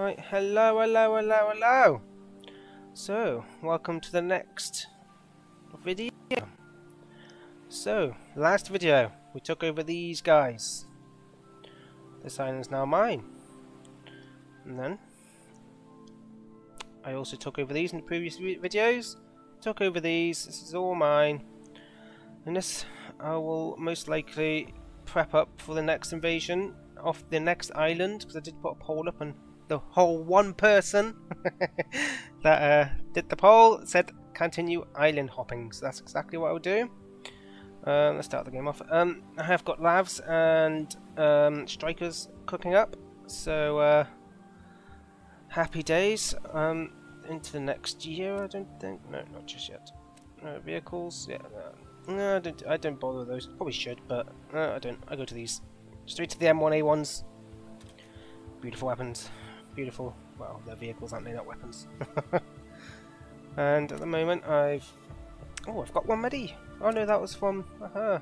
Right, hello, hello, hello, hello. So, welcome to the next video. So, last video, we took over these guys. This is now mine. And then, I also took over these in the previous videos. Took over these, this is all mine. And this, I will most likely prep up for the next invasion of the next island, because I did put a poll up and the whole one person that uh, did the poll said continue island hopping. So that's exactly what I would do. Um, let's start the game off. Um, I have got lavs and um, strikers cooking up. So uh, happy days. Um, into the next year, I don't think. No, not just yet. No, vehicles. Yeah, no, no I, don't, I don't bother with those. Probably should, but uh, I don't. I go to these. Straight to the M1A1s. Beautiful weapons beautiful. Well, they're vehicles, aren't they? Not weapons. and at the moment, I've oh, I've got one ready. Oh no, that was from uh -huh.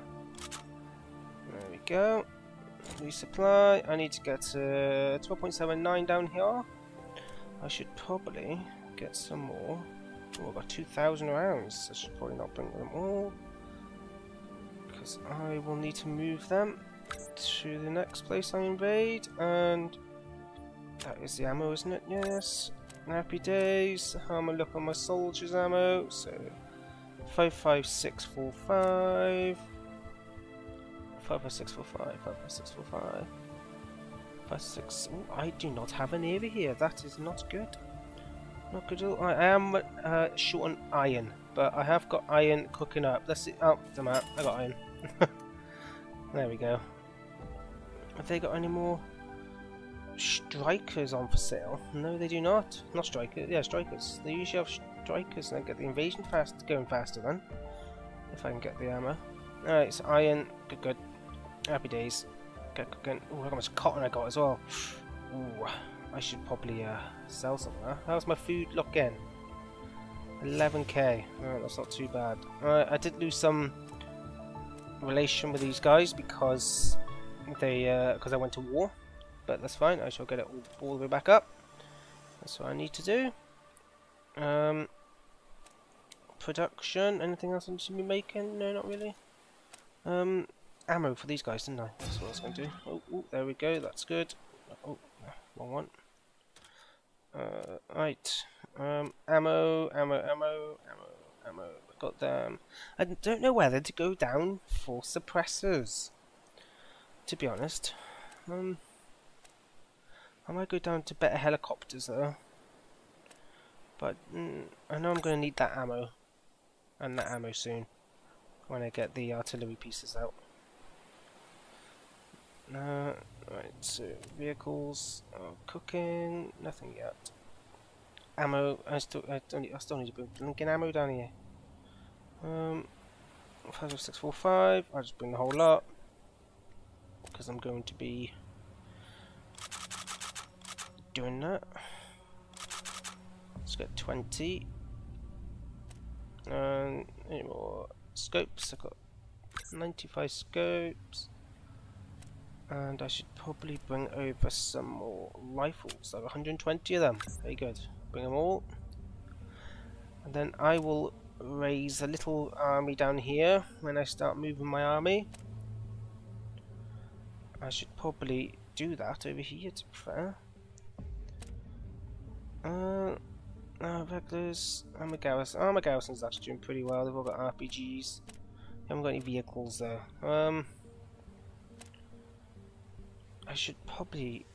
There we go. Resupply. I need to get to 12.79 down here. I should probably get some more. Oh, I've got 2,000 rounds. I should probably not bring them all. Because I will need to move them to the next place I invade. And that is the ammo, isn't it? Yes. Happy days. How am I look on my soldiers ammo? So, 55645. 55645. 55645. 56. Oh, I do not have an area here. That is not good. Not good at all. I am uh, short on iron, but I have got iron cooking up. Let's see. Oh, the map. I got iron. there we go. Have they got any more? strikers on for sale. No, they do not. Not strikers. Yeah, strikers. They usually have strikers and I get the invasion fast going faster then. If I can get the ammo. Alright, so iron. Good, good. Happy days. Get cooking. Ooh, look how much cotton I got as well. Ooh, I should probably uh, sell some of that. How's my food looking? 11k. Alright, that's not too bad. Alright, I did lose some relation with these guys because they uh because uh, I went to war but that's fine. I shall get it all, all the way back up. That's what I need to do. Um, production. Anything else I to be making? No, not really. Um, ammo for these guys, didn't I? That's what I was going to do. Oh, oh, there we go. That's good. Oh, wrong one. Uh, right. Um, ammo, ammo, ammo, ammo, ammo. Got them. I don't know whether to go down for suppressors. To be honest. Um, I might go down to better helicopters though. But mm, I know I'm going to need that ammo. And that ammo soon. When I get the artillery pieces out. Uh, right, so vehicles, oh, cooking, nothing yet. Ammo, I still, I, don't, I still need to bring blinking ammo down here. Um, 5645, I'll just bring the whole lot. Because I'm going to be doing that. Let's get 20. And any more scopes? I've got 95 scopes. And I should probably bring over some more rifles. Like 120 of them. Very good. Bring them all. And then I will raise a little army down here when I start moving my army. I should probably do that over here to fair. Uh, uh, regulars, Armor Garrison. Armor Garrison's actually doing pretty well. They've all got RPGs. haven't got any vehicles though. Um, I should probably.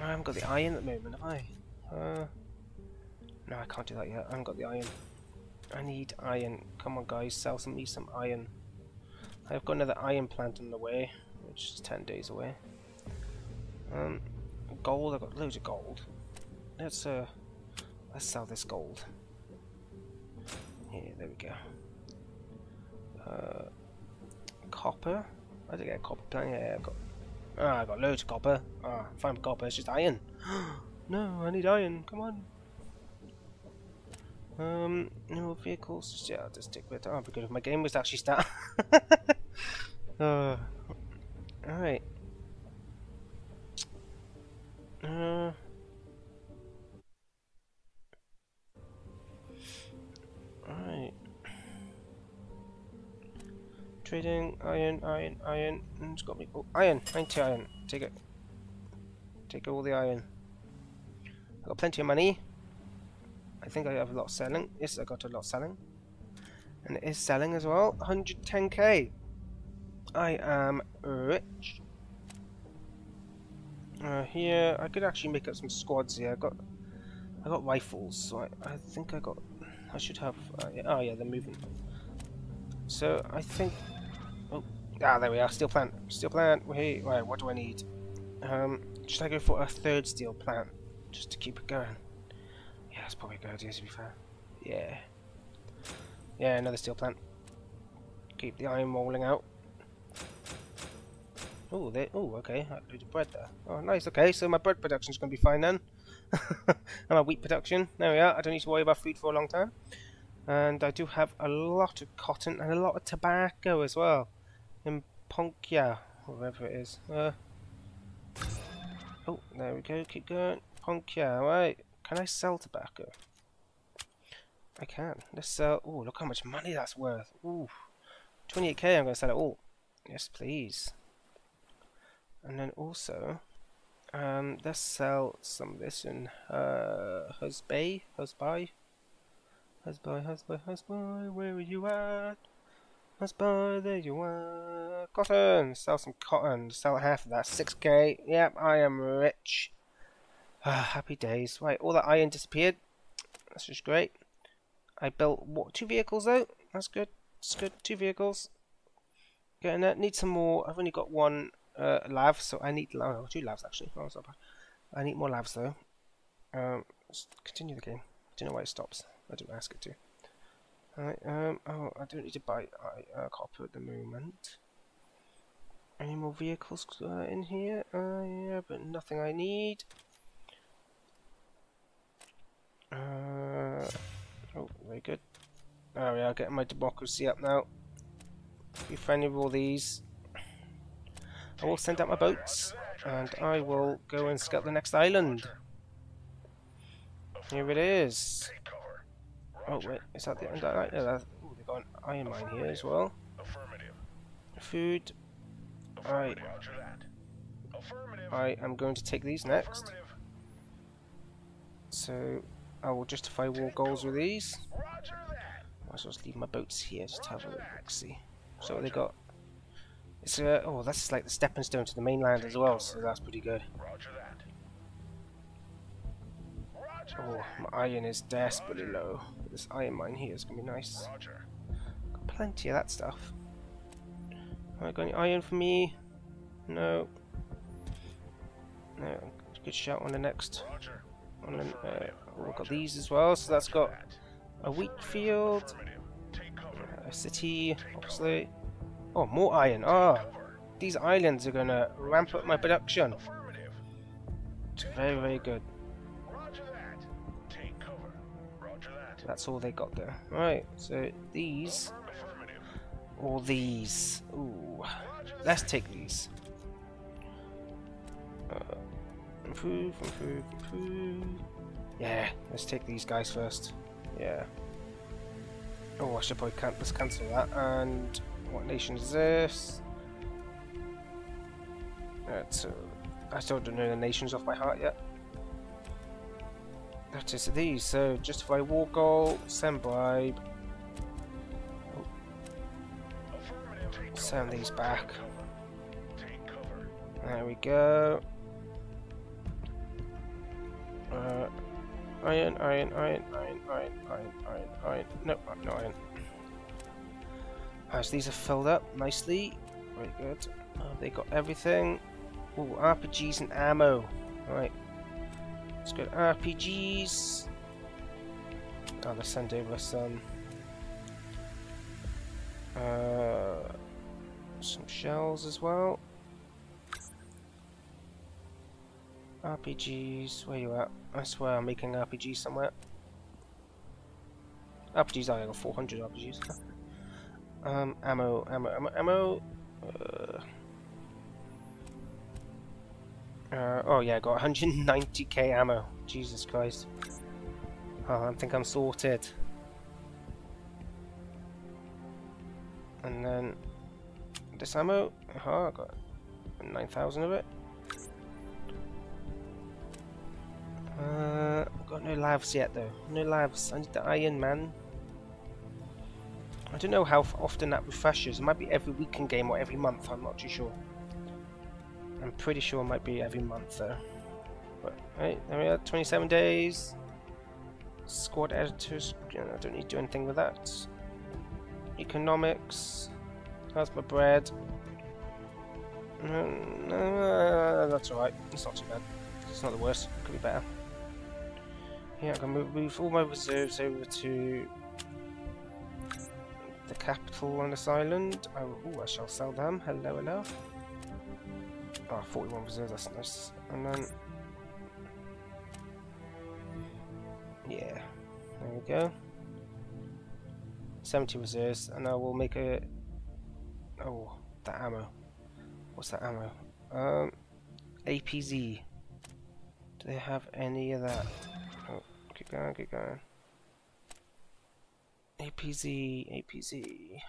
I haven't got the iron at the moment, have I? Uh, no, I can't do that yet. I haven't got the iron. I need iron. Come on, guys, sell some me some iron. I've got another iron plant on the way, which is 10 days away. Um, gold, I've got loads of gold. Let's uh, let's sell this gold. Here, there we go. Uh, copper. I did get a copper plant. Yeah, I've got. Ah, I've got loads of copper. Ah, fine copper. It's just iron. no, I need iron. Come on. Um, no vehicles. Yeah, I'll just stick with. Oh, because if my game was actually start. uh, all right. Uh, Right. Trading, iron, iron, iron. Mm, It's got me. Oh, iron! 90 iron. Take it. Take all the iron. i got plenty of money. I think I have a lot selling. Yes, I got a lot selling. And it is selling as well. 110k. I am rich. Uh, here, I could actually make up some squads here. I got, I got rifles, so I, I think I got I should have. Uh, yeah, oh yeah, they're moving. So I think. Oh, ah, there we are. Steel plant. Steel plant. Wait, right. What do I need? Um, should I go for a third steel plant just to keep it going? That's probably a good idea. To be fair. Yeah. Yeah, another steel plant. Keep the iron rolling out. Oh, they. Oh, okay. I load of bread there. Oh, nice. Okay, so my bread production's going to be fine then. and my wheat production. There we are. I don't need to worry about food for a long time. And I do have a lot of cotton and a lot of tobacco as well. In Ponkia, wherever it is. Uh, oh, there we go. Keep going. Ponkia, right. Can I sell tobacco? I can. Let's sell. Oh, look how much money that's worth. Ooh. 28k, I'm going to sell it all. Yes, please. And then also, um, let's sell some of this in uh, Husbay, Husby, Husby, Husby, Husby, where are you at? Husby, there you are. Cotton, sell some cotton, sell half of that, 6k. Yep, I am rich. Ah, happy days. Right, all that iron disappeared. That's just great. I built what two vehicles out. That's good. That's good. Two vehicles. Getting that. Need some more. I've only got one uh, lav, so I need oh, two lavs actually. Oh, I need more lavs though. Um, continue the game. I don't know why it stops. I didn't ask it to. Alright, um, oh, I don't need to buy uh, copper at the moment. Any more vehicles uh, in here? Uh, yeah, but nothing I need. Uh, oh, very good. Oh yeah, getting my democracy up now. Be friendly with all these. I will send out my boats, and I will go and scout the next island. Here it is. Oh wait, is that the end of that? Yeah, ooh, they've got an iron mine here as well. Food. I, I am going to take these next. So I will justify war goals with these. I will just leave my boats here just to have a look. See. So what they got it's uh, oh, that's like the stepping stone to the mainland as well, so that's pretty good. Oh, my iron is desperately low. This iron mine here is gonna be nice. Got plenty of that stuff. I got any iron for me? No. No. Good shout on the next. On the, uh, we've got these as well. So that's got a wheat field, a city, obviously. Oh, more iron. Oh, these islands are going to ramp up my production. Very, very good. That's all they got there. Right, so these or these. Ooh, let's take these. Uh, improve, improve, improve. Yeah, let's take these guys first. Yeah. Oh, I should probably can let's cancel that and what nation is this? That's, uh, I still don't know the nations off by heart yet. That is these. So justify war goal, send bribe. Send these back. There we go. Uh, iron, iron, iron, iron, iron, iron, iron, iron. No, no iron. As these are filled up nicely. Very good. Uh, they got everything. Oh, RPGs and ammo. Alright. Let's go to RPGs. Oh, let's send over some. Uh, some shells as well. RPGs, where you at? I swear I'm making RPGs somewhere. RPGs, I got 400 RPGs. Um, ammo, ammo, ammo, ammo. Uh, Uh, oh yeah, I got 190k ammo. Jesus Christ. Oh, I think I'm sorted. And then this ammo, oh, I got 9,000 of it. No lavs yet though. No lavs. I need the iron, man. I don't know how often that refreshes. It might be every weekend game or every month. I'm not too sure. I'm pretty sure it might be every month though. But right, there we are. 27 days. Squad editors. I don't need to do anything with that. Economics. That's my bread? Uh, that's alright. It's not too bad. It's not the worst. Could be better. Yeah, I'm gonna move, move all my reserves over to the capital on this island. Oh, ooh, I shall sell them. Hello, hello. Oh, 41 reserves, that's nice. And then... Yeah, there we go. 70 reserves, and I will make a... Oh, that ammo. What's that ammo? Um, APZ. Do they have any of that? Going, keep going. APZ, APZ.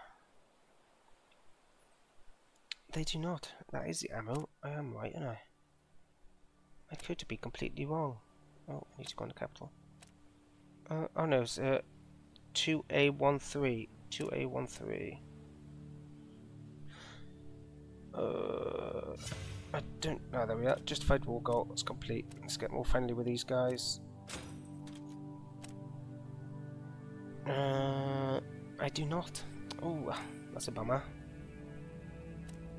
They do not. That is the ammo. I am right, and I? I could be completely wrong. Oh, I need to go on the capital. Uh, oh no, it's uh, 2A13. 2A13. Uh, I don't know. There we are. Justified war goal. It's complete. Let's get more friendly with these guys. Uh, I do not. Oh, that's a bummer.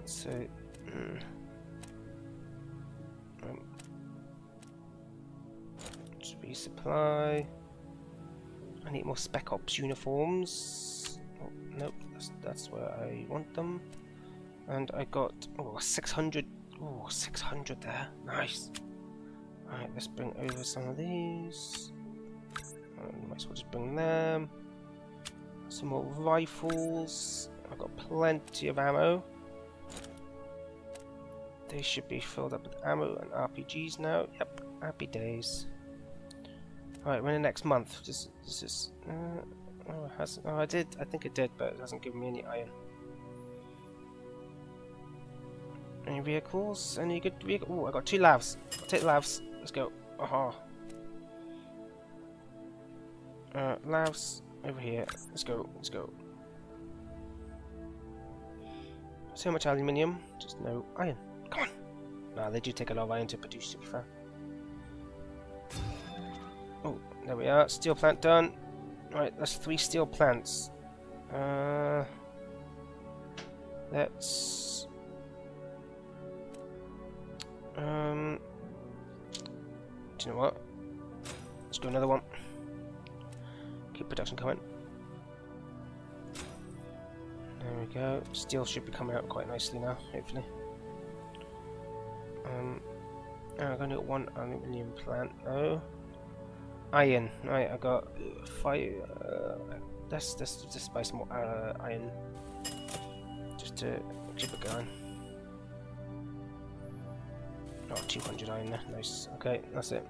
So, mm, um, resupply. I need more Spec Ops uniforms. Oh, nope, that's, that's where I want them. And I got oh, 600. Oh, 600 there. Nice. Alright, let's bring over some of these. Uh, might as well just bring them. Some more rifles. I've got plenty of ammo. They should be filled up with ammo and RPGs now. Yep, happy days. Alright, we're in the next month. Just, just. Uh, oh, has, oh, I did. I think it did, but it hasn't given me any iron. Any vehicles? Any good vehicles? Oh, I got two lavs. I'll take lavs. Let's go. Aha. Uh, lavs over here. Let's go. Let's go. So much aluminium, just no iron. Come on. Nah, they do take a lot of iron to produce, to be fair. Oh, there we are. Steel plant done. Right, that's three steel plants. Uh, let's. Um. Do you know what? Let's do another one. Keep production coming. There we go. Steel should be coming out quite nicely now, hopefully. Um, I'm to get one aluminium plant though. Iron. Right, I got five. Uh, let's let's just buy some more uh, iron, just to keep it going. Oh, 200 iron there. Nice. Okay, that's it.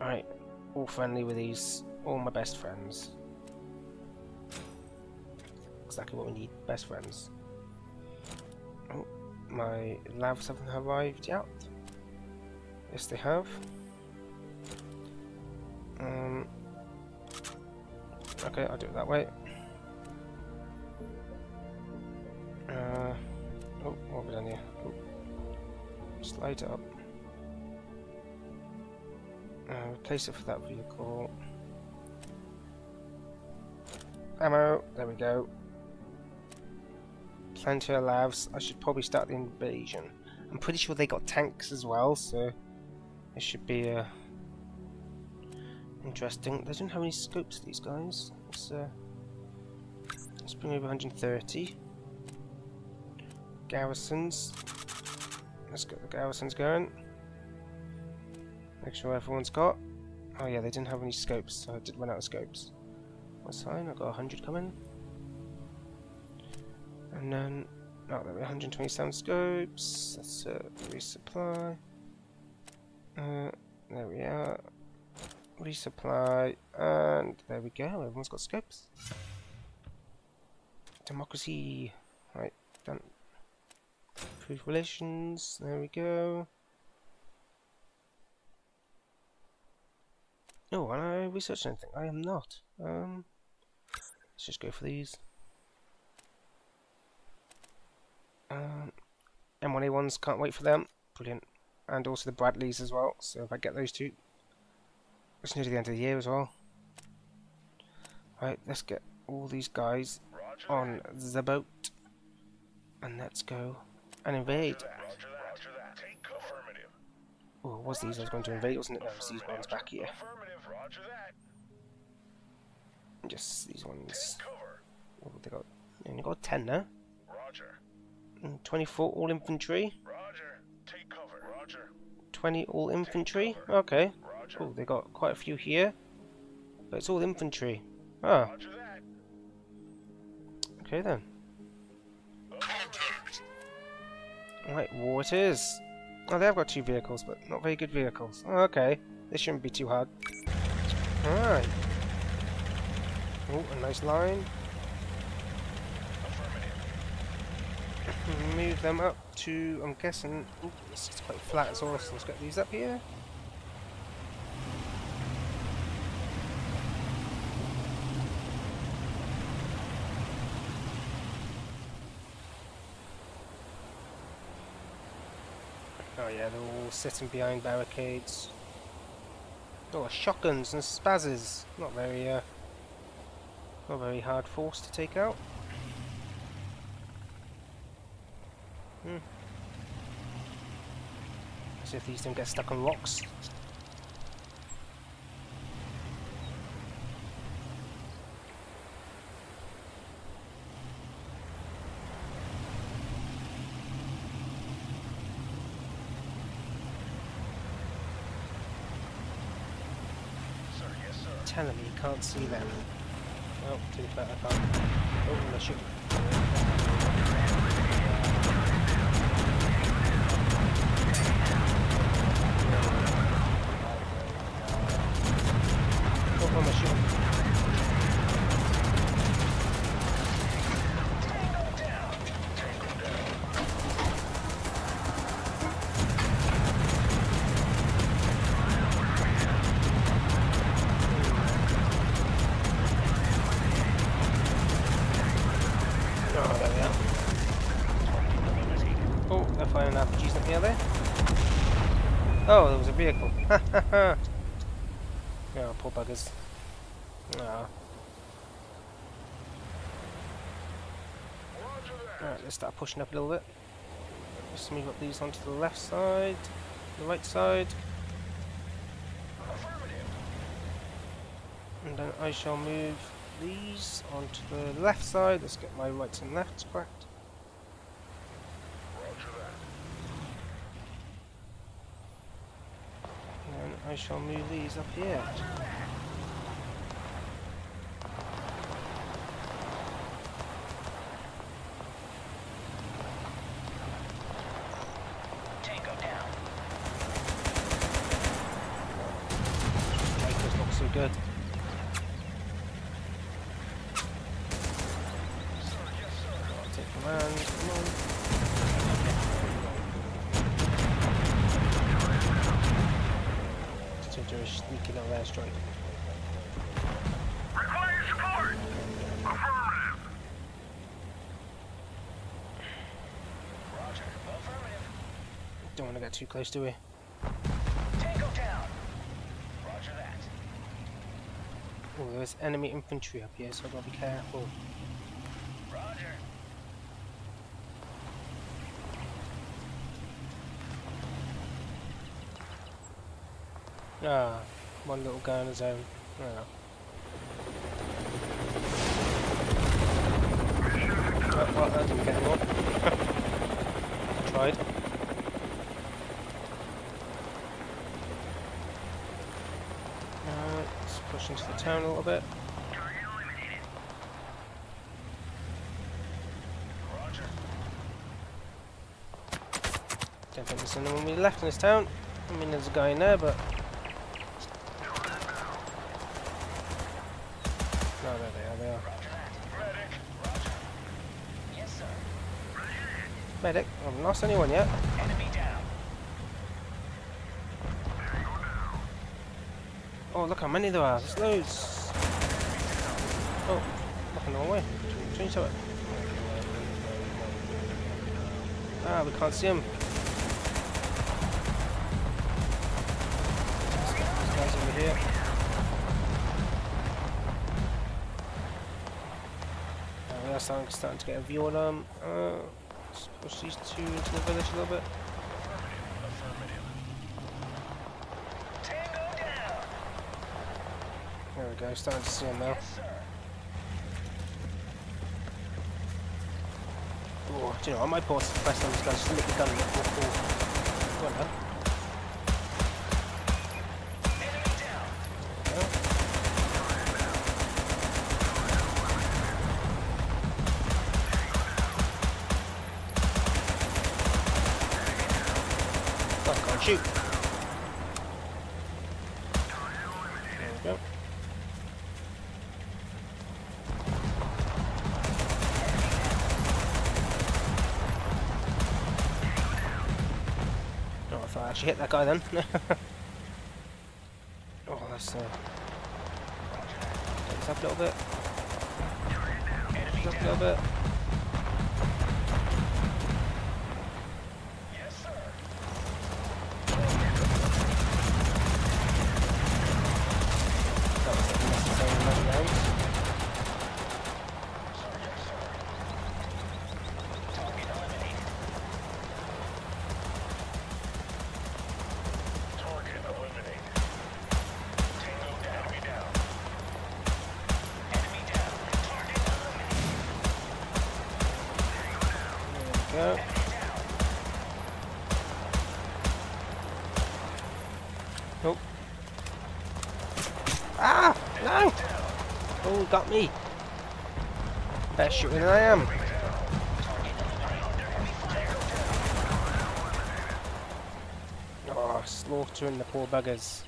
Alright, all friendly with these, all my best friends. Exactly what we need, best friends. Oh, my lavs haven't arrived yet. Yes, they have. Um, okay, I'll do it that way. Uh, oh, what have we done here? Oh. Slide it up. Uh, replace it for that vehicle. Ammo, there we go. Plenty of lavs. I should probably start the invasion. I'm pretty sure they got tanks as well, so it should be uh, interesting. They don't have any scopes, these guys. Let's, uh, let's bring over 130. Garrisons. Let's get the garrisons going. Make sure everyone's got. Oh yeah, they didn't have any scopes, so I did run out of scopes. That's fine, I've got 100 coming. And then Oh, there we 127 scopes. That's a resupply. Uh, there we are. Resupply, and there we go. Everyone's got scopes. Democracy. Right, done. Improve relations. There we go. Oh, am I researching anything? I am not. Um, let's just go for these. Um, M1A1s, can't wait for them. Brilliant. And also the Bradleys as well. So if I get those two, it's nearly the end of the year as well. Right, let's get all these guys on the boat. And let's go and invade. Oh, it was these I was going to invade, wasn't it? No, these ones back here. Just these ones. Oh, they got, they only got 10 now. Roger. 24 all infantry. Roger. Take cover. Roger. 20 all infantry. Okay. Oh, they got quite a few here. But it's all infantry. Ah. Okay then. Right, war it is. Oh, they have got two vehicles, but not very good vehicles. Oh, okay. This shouldn't be too hard. Alright. Oh, a nice line. Move them up to, I'm guessing, this is quite flat as well, so let's get these up here. Oh yeah, they're all sitting behind barricades. Oh, shotguns and spazzes. Not very, uh, not very hard force to take out. Hmm. See if these don't get stuck on rocks. telling me you can't see them. Oh, too bad I can't. Oh, they're shooting. Oh, poor buggers. Ah. Alright, let's start pushing up a little bit. Let's move up these onto the left side, the right side. And then I shall move these onto the left side. Let's get my rights and lefts correct. And then I shall move these up here. Tango down. Strikers look so good. Take command, come on. To do a sneaky little airstrike. Require support. Affirmative. Roger. Affirmative. Don't want to get too close, do we? Tango down. Roger that. Oh, there's enemy infantry up here, so I've got to be careful. Roger. Ah, one little guy on his own. Ah. Well, well, that didn't get him up. Tried. Alright, let's push into the town a little bit. Target eliminated. Roger. Don't think there's anyone we left in this town. I mean, there's a guy in there, but... No, there they are, they are. Yes. Medic, I haven't lost anyone yet. Oh, look how many there are. There's loads. Oh, looking the wrong way. Change to it. Ah, we can't see him. This guy's over here. Uh, we are starting, starting to get a view on them. Uh, let's push these two into the village a little bit. Tango down. There we go, starting to see him now. Oh, do you know, I might pause press on this guy just to make the gun look more cool. On, man. Enemy down. Yeah. Oh, can't shoot. There we go. Oh, I thought I actually hit that guy then. got me. Better shooting than I am. Oh, slaughtering the poor buggers.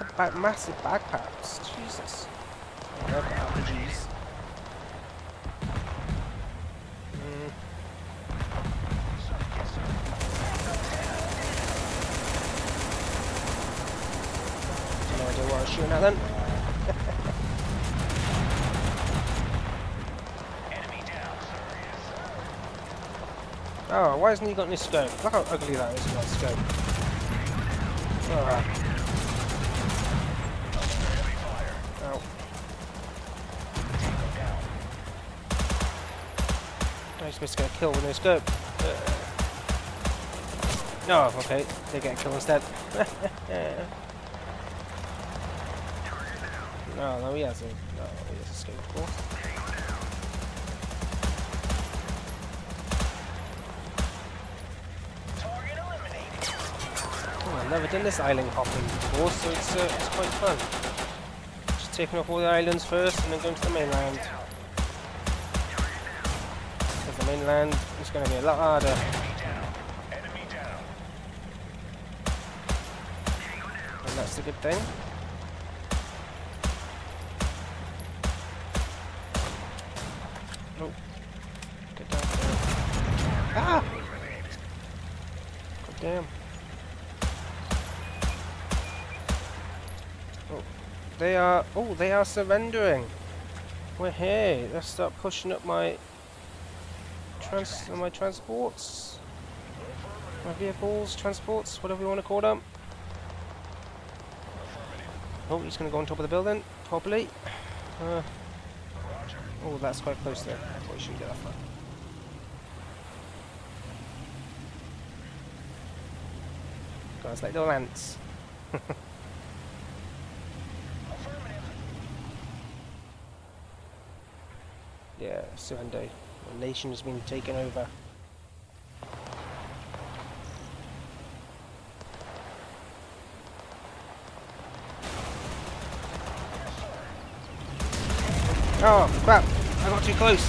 About massive backpacks. Jesus. Oh, they've RPGs. Mm. No idea what I was shooting at then. Enemy down, sir. Yes, sir. Oh, why hasn't he got any scope? Look how ugly that is without scope. Oh, ow. I'm supposed to get a kill with no scope. Uh. Oh, okay. They get a kill instead. no, no, he has a, no, he has a scope, of course. Target eliminated. Oh, I've never done this island hopping before, so it's, uh, it's quite fun. Just taking off all the islands first and then going to the mainland. Because the mainland is going to be a lot harder. And that's the good thing. Oh. Get down there. Ah! God damn. Oh. They are oh they are surrendering. We're here. Let's start pushing up my trans my transports. My vehicles, transports, whatever you want to call them. Oh, he's going to go on top of the building, probably. Uh, oh, that's quite close there. I probably shouldn't get that far. Guys like little ants. Affirmative. Yeah, surrender. The nation has been taken over. Oh, crap! I got too close.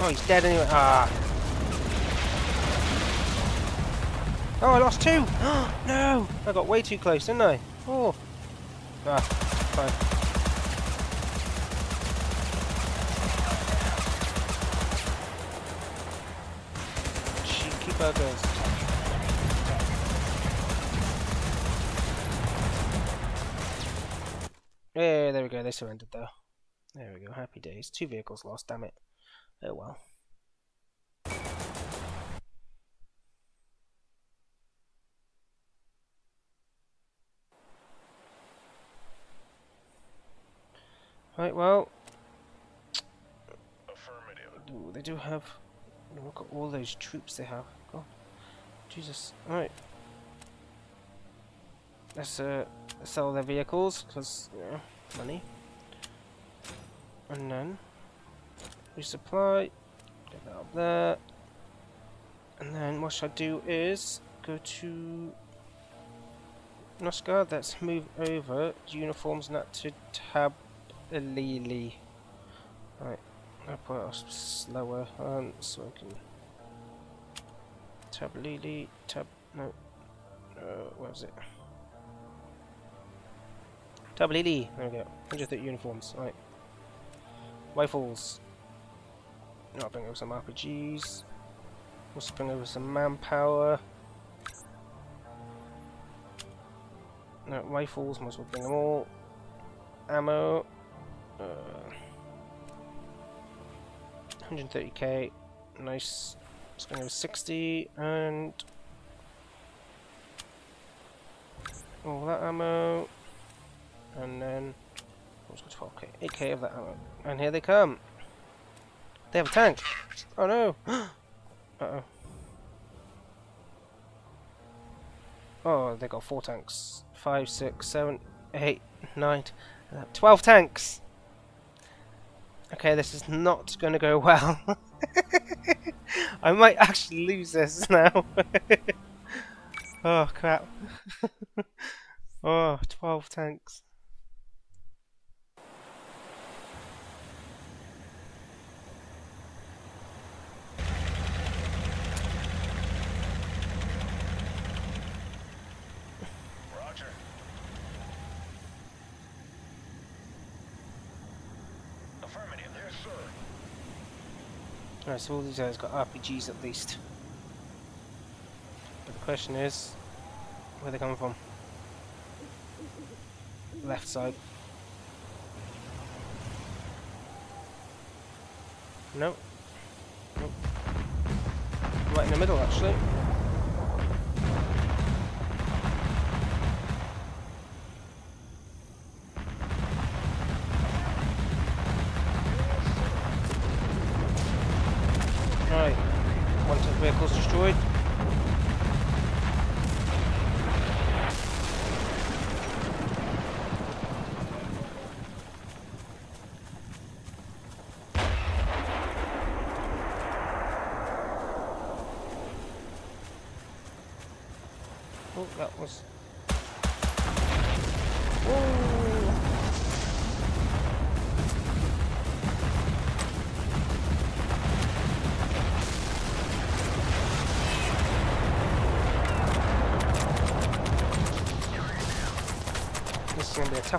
Oh, he's dead anyway. Ah. Oh, I lost two! no! I got way too close, didn't I? Oh. Ah, fine. Cheeky buggers. Yeah, there we go. They surrendered though. There we go. Happy days. Two vehicles lost. Damn it. Oh well. Right. Well. Ooh, they do have. Look at all those troops they have. God, Jesus. All right. Let's uh sell their vehicles because you know money. And then resupply. Get that up there. And then what I do is go to Noscar. Let's move over uniforms that to Tab Lili. Right. I'll put it slower um, so I can tab Lili tab no uh, where was it? Tab Lili there we go. 130 uniforms right. Rifles I'll bring over some RPGs also bring over some manpower. No rifles might as well bring them all. Ammo. Uh, 130k, nice. It's going to go 60 and all that ammo, and then what's 12k, 8k of that ammo, and here they come. They have a tank. Oh no! uh oh. Oh, they got four tanks. Five, six, seven, eight, nine, twelve tanks. Okay, this is not going to go well. I might actually lose this now. oh, crap. oh, 12 tanks. Alright, so all these guys got RPGs at least. But the question is, where they coming from? Left side. Nope. Nope. Right in the middle, actually. Right. One of the vehicles destroyed. Oh, that was. Whoa! This is gonna be a tough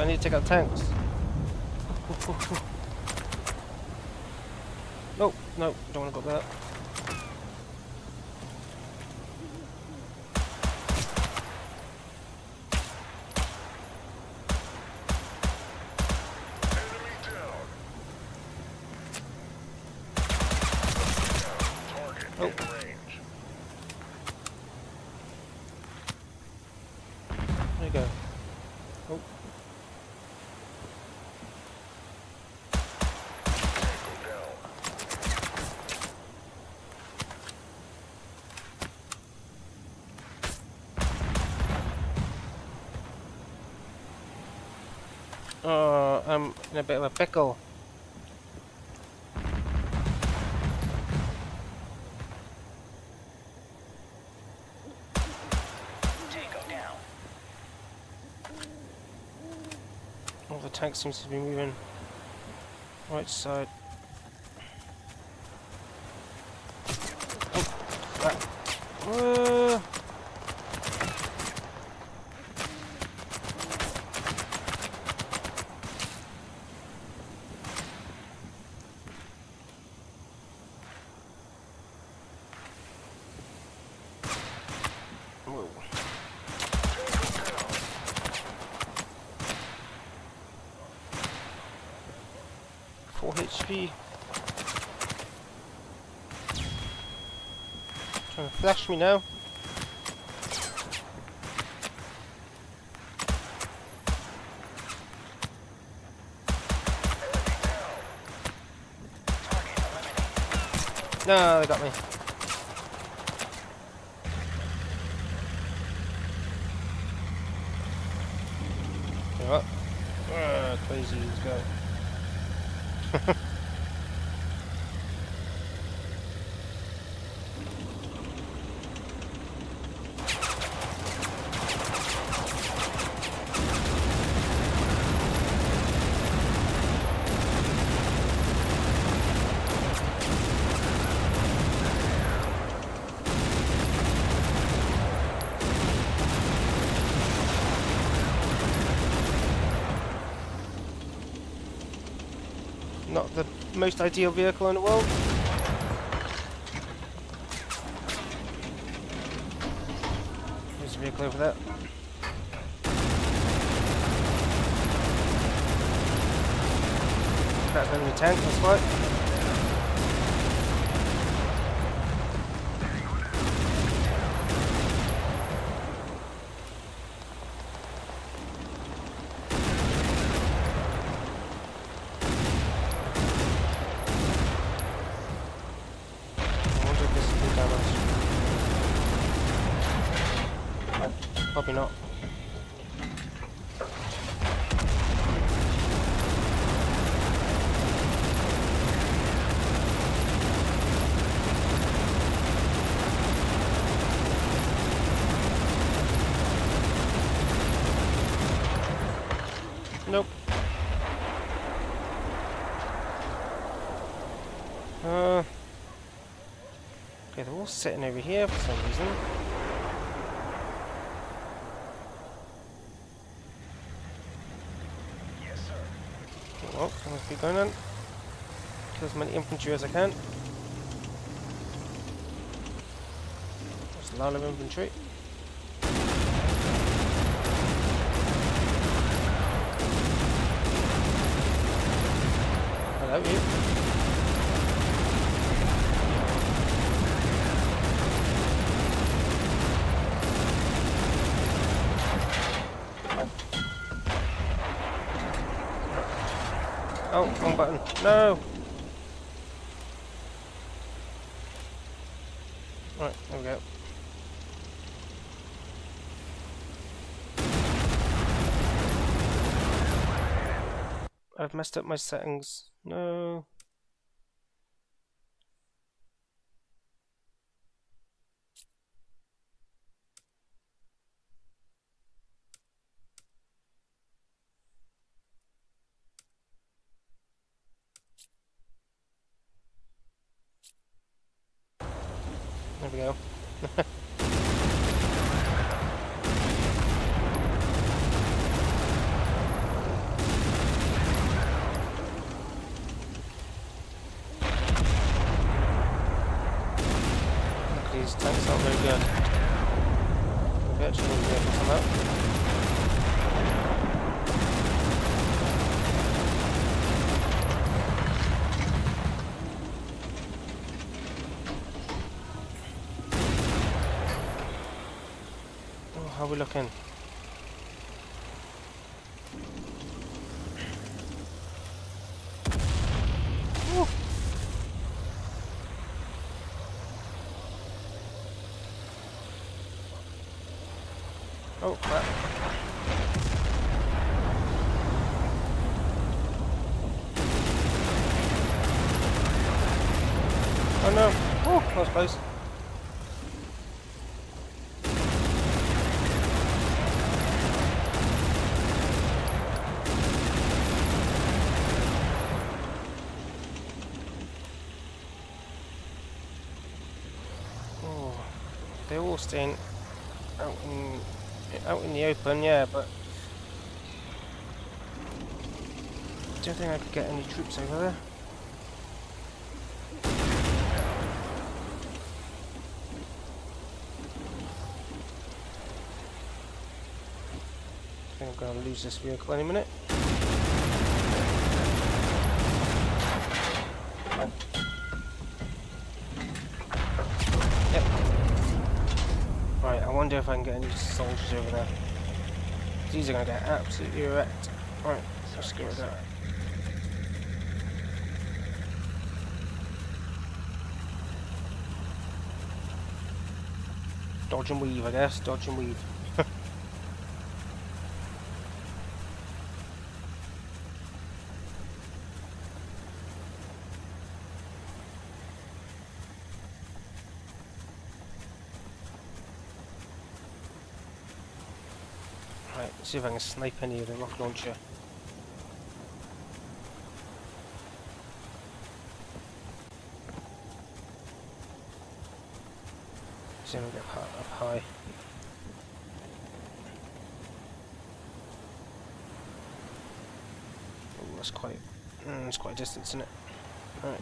I need to take out tanks. No, no, don't want to go there. Enemy down. Target Oh. in range. There you go. Oh, Tango down. Oh, I'm in a bit of a pickle. All the tank seems to be moving right side. Oh, crap. Uh, Whoa. Four HP. Trying to flash me now. No, they got me. You know what? Ah, crazy, let's go. Not the most ideal vehicle in the world. There's a vehicle over there. That's enemy tank, that's right. I wonder if this has been damaged. Probably not. Nope. Uh. Okay, they're all sitting over here for some reason. Yes, sir. Well, I'm gonna keep going on. Kill as many infantry as I can. There's a lot of infantry. Hello, you. Oh, wrong button. No! Right, there we go. I've messed up my settings. No. There we go. Look, These tanks aren't very good. Maybe actually need to be able to come out. Oh, how are we looking? Woo. Oh, crap. Oh no! Oh, that was close. Oh, out in out in the open, yeah, but I don't think I could get any troops over there. I think I'm going to lose this vehicle any minute. Yep. Right, I can get any soldiers over there. These are going to get absolutely wrecked. Right, let's go with that. Dodge and weave, I guess. Dodge and weave. right, let's see if I can snipe any of the rocket launcher. See if I get up high. Oh, that's quite, mm, that's quite a distance, isn't it? Right.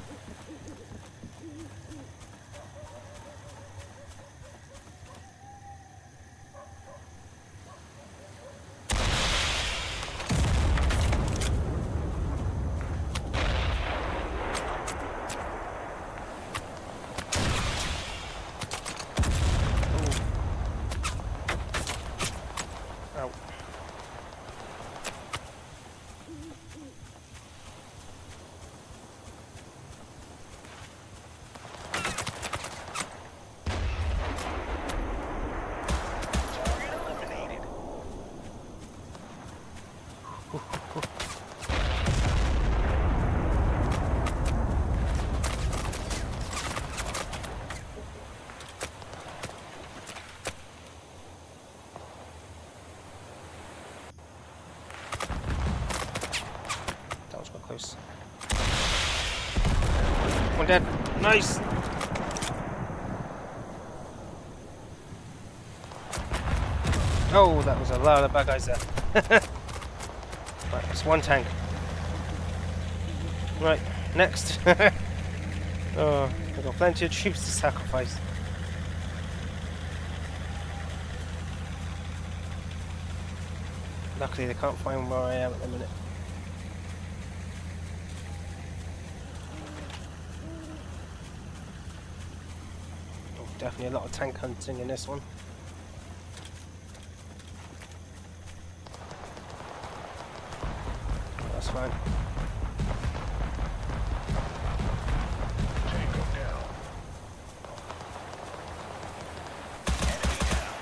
Ow. Target eliminated. Quite. One dead. Nice. Oh, that was a lot of bad guys there. right, it's one tank. Right, next. oh, I've got plenty of troops to sacrifice. Luckily, they can't find where I am at the minute. Definitely a lot of tank hunting in this one. That's fine. Tango down. Enemy down.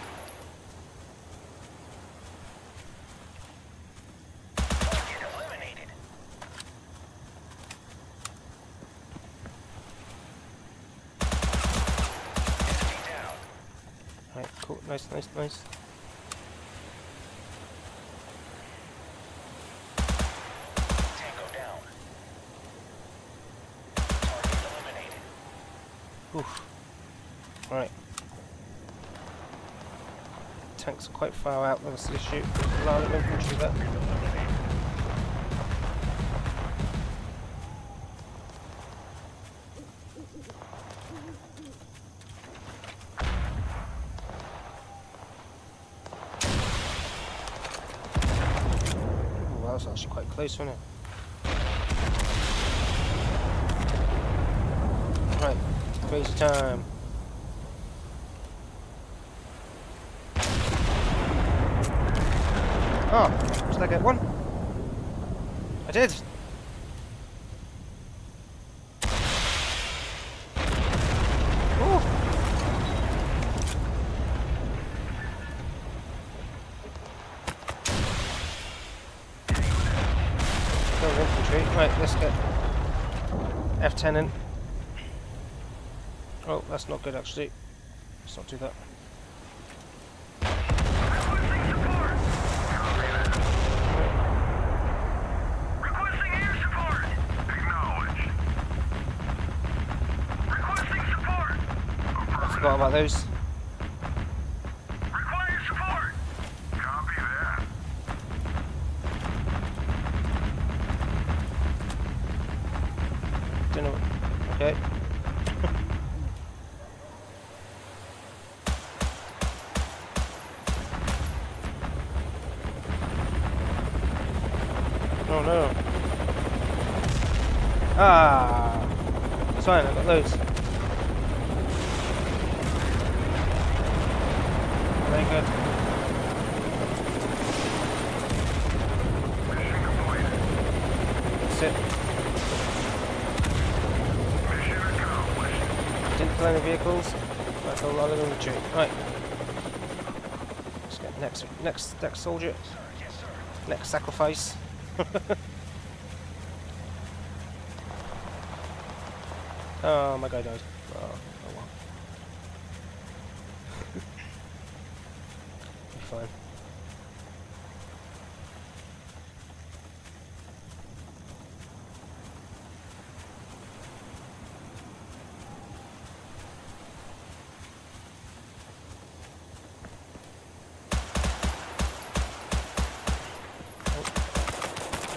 Target eliminated. Enemy down. Right, cool. Nice. Tango down. Target eliminated. Oof. Right. Tanks are quite far out, that's the issue. There's a lot of infantry there. Target eliminated. Ooh, that close, wasn't it? Right, time. Oh, did I get one? I did. Ooh. Go infantry. Right, let's get F10 in. Oh, that's not good actually. Let's not do that. Requesting support. Requesting air support. Acknowledged. Requesting support. I forgot about those. Require support. Copy that. Don't know. Okay. oh no. Ah. It's fine, I got those. Very good. Mission completed. That's it. Mission accomplished. Didn't kill any vehicles. That's a lot of infantry. Right. Let's get next soldier. Next sacrifice. oh, my guy died. Oh, oh well. Be fine.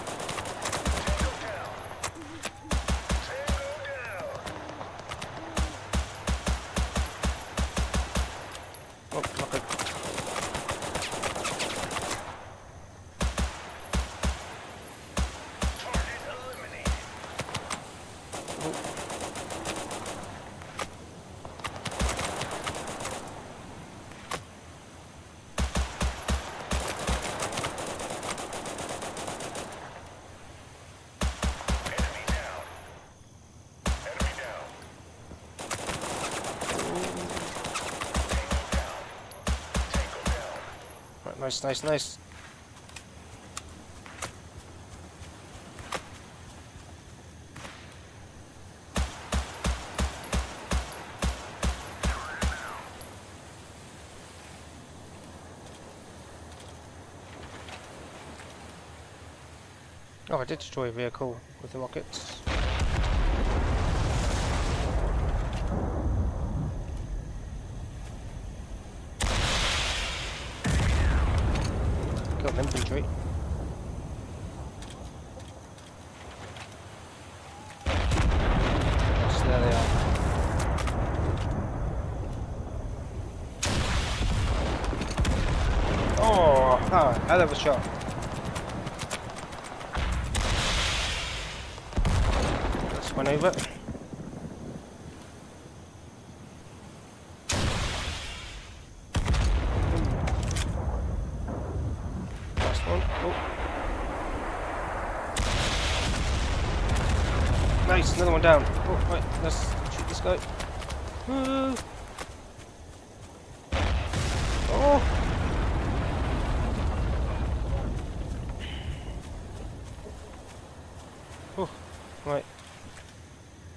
Tango down. Tango down. Oh, not good. Target eliminated. Enemy down. Enemy down. Tango down. Tango down. Right, nice, nice, nice. Oh, I did destroy a vehicle with the rockets. Killed infantry. Yes, there they are. Oh, ah, hell of a shot. Let's run over. Last one. Oh. Nice, another one down. Oh, right, let's shoot this guy. Woo. Oh! Oh, right.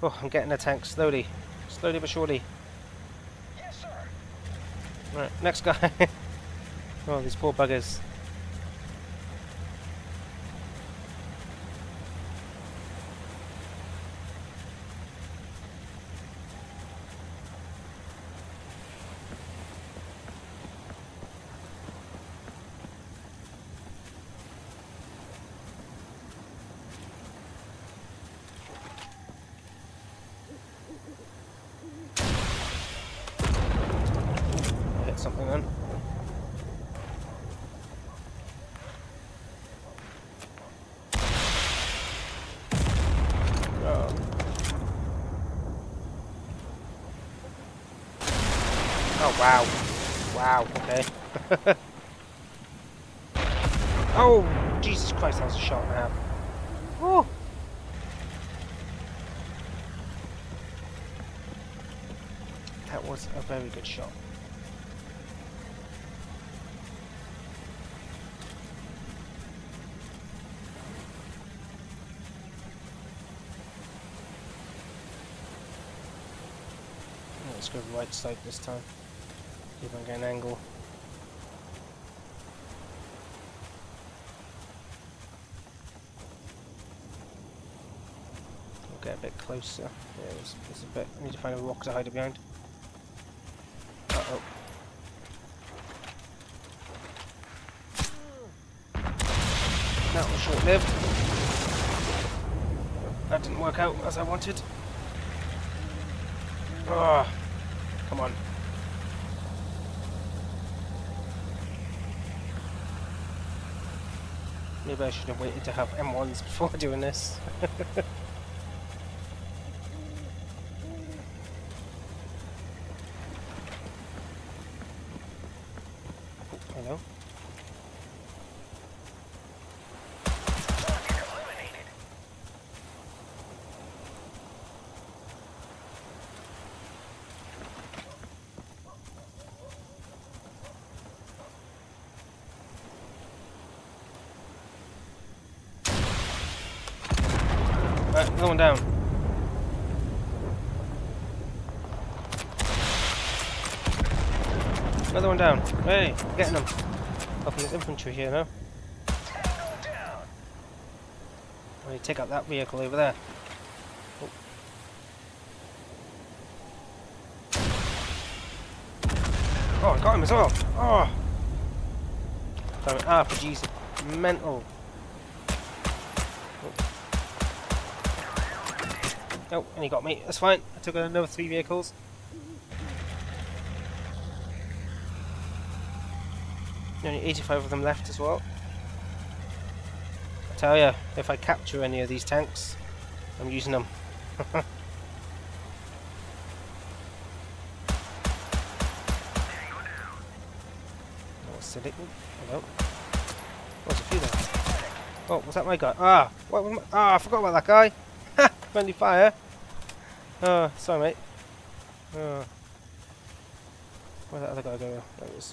Oh, I'm getting a tank slowly. Slowly but surely. Yes, sir. Right, next guy. oh, these poor buggers. Hit something then. Oh. Oh wow. Wow, okay. oh Jesus Christ, that was a shot now. Oh. That was a very good shot. Let's go right side this time. I get an angle. We'll get a bit closer. Yeah, there's, there's a bit. I need to find a rock to hide it behind. Uh oh. That was short lived. That didn't work out as I wanted. Oh, come on. Maybe I should have waited to have M1s before doing this. Oh, Hello? Target eliminated. Right, one down. Another one down. Hey, getting them. In this infantry here now. To take out that vehicle over there. Oh. Oh, I got him as well. Oh. Damn it. Ah, RPG's mental. Oh. and he got me. That's fine. I took another three vehicles. Only 85 of them left as well. I tell you, if I capture any of these tanks, I'm using them. Oh. Hello. Oh, there's a few there. Oh, was that my guy? Ah, what was my, ah, I forgot about that guy. Friendly fire. Oh, sorry, mate. Uh, oh. Where'd that other guy go? There he is.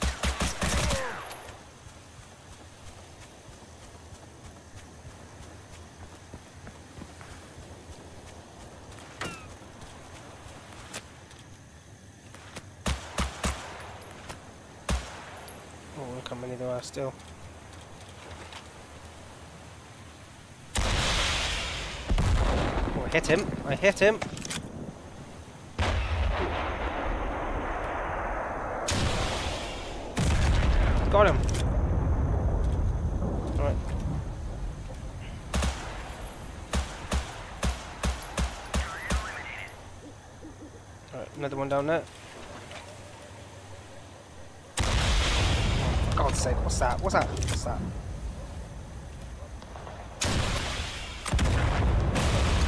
Oh, how many there are still. Oh, I hit him. I hit him. Got him. Alright. Another one down there. God's sake, what's that? What's that? What's that?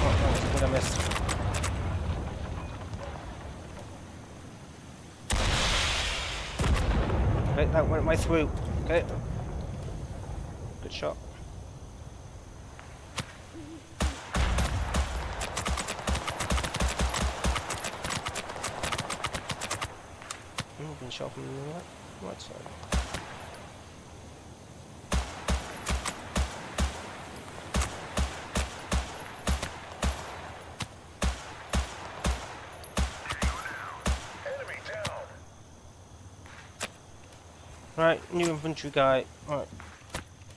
Oh, that was good I missed. Okay, that went right through. Okay. Good shot. Oh, been shot from the right, right side. Right, new infantry guy. Right,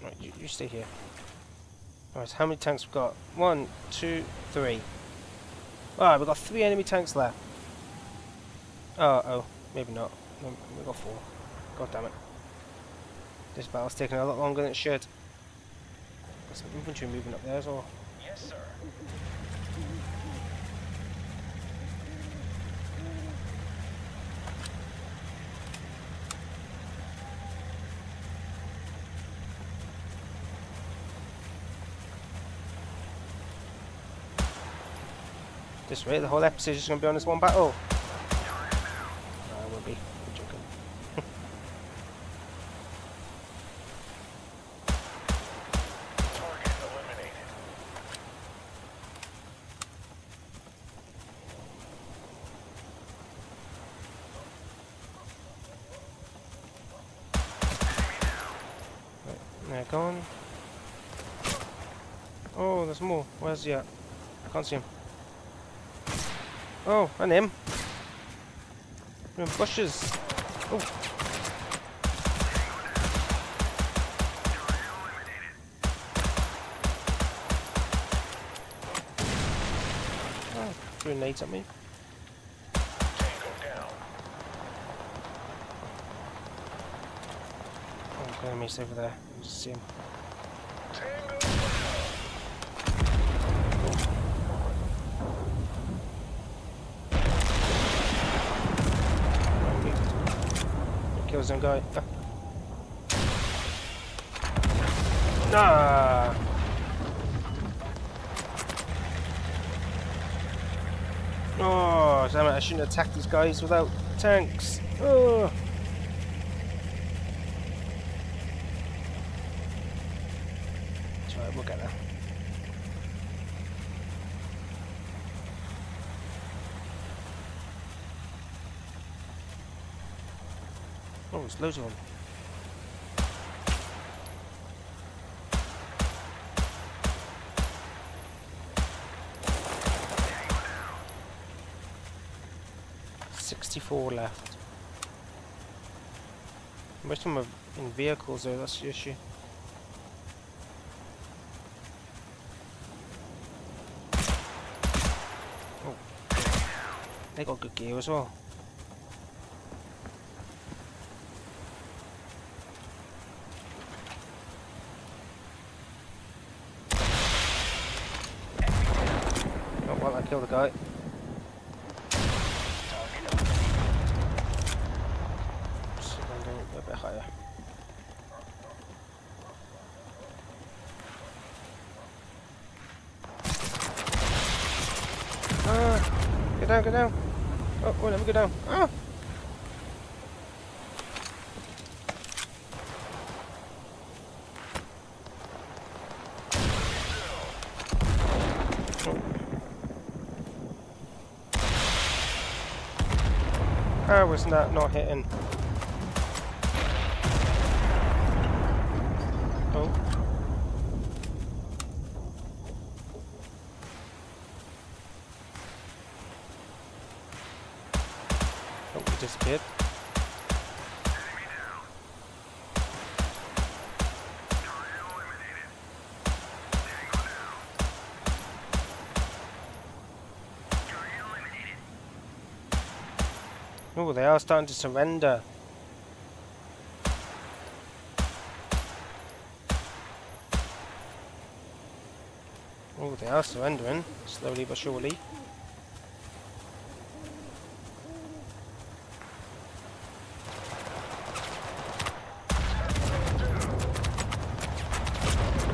right, you, you stay here. Alright, how many tanks we got? One, two, three. Alright, we've got three enemy tanks left. Oh, oh, maybe not. We've got four. God damn it. This battle's taking a lot longer than it should. Got some infantry moving up there as well. Yes, sir. This way, the whole episode is just going to be on this one battle. No, I will be. I'm joking. Eliminated. They're gone. Oh, there's more. Where's he at? Uh, I can't see him. Oh, and him. Bushes. Oh. Oh, throwing nades at me. Oh, got enemies over there. I just see him. Kill some guy. Ah. Nah. Oh, damn it, I shouldn't attack these guys without tanks. Oh. It's alright, we'll get there. There's loads of them. Sixty-four left. Most of them are in vehicles, though. That's the issue. Oh, they got good gear as well. Killed the guy. Go down, go down. Oh, let me go down. Ah. Was that not hitting? Oh. Oh, he disappeared. Oh, they are starting to surrender. Oh, they are surrendering, slowly but surely.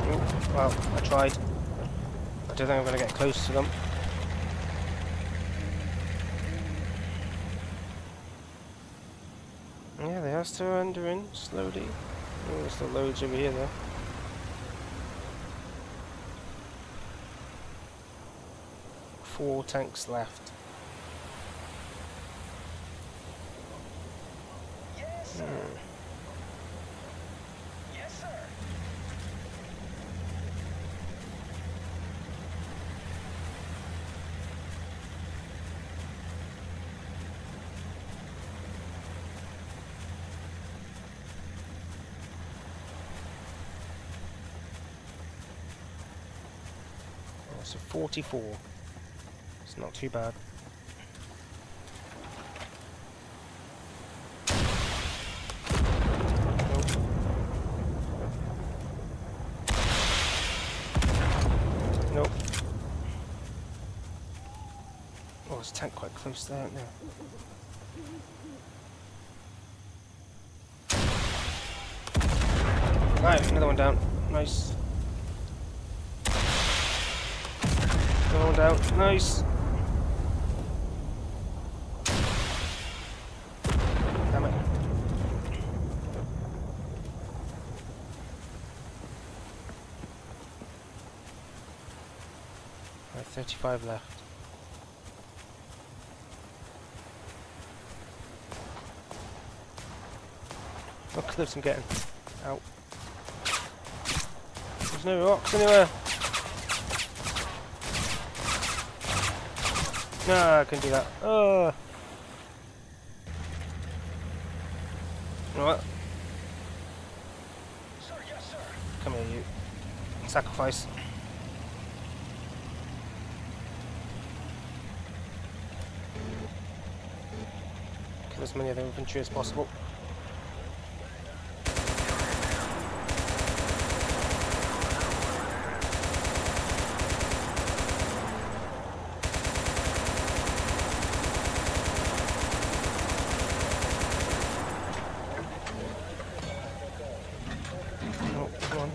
Oh, well, I tried. I don't think I'm going to get close to them. Yeah, they are surrendering slowly. Oh, still loads over here though. Four tanks left. 44. It's not too bad. Nope. Oh, there's a tank quite close there, there? Right, another one down. Nice. One down. Nice. Damn it. Right, 35 left. What cliffs I'm getting? Out. There's no rocks anywhere. No, I couldn't do that. Oh. What? Sir, yes, sir. Come here, you. Sacrifice. Kill as many of the infantry as possible. Oh, come on.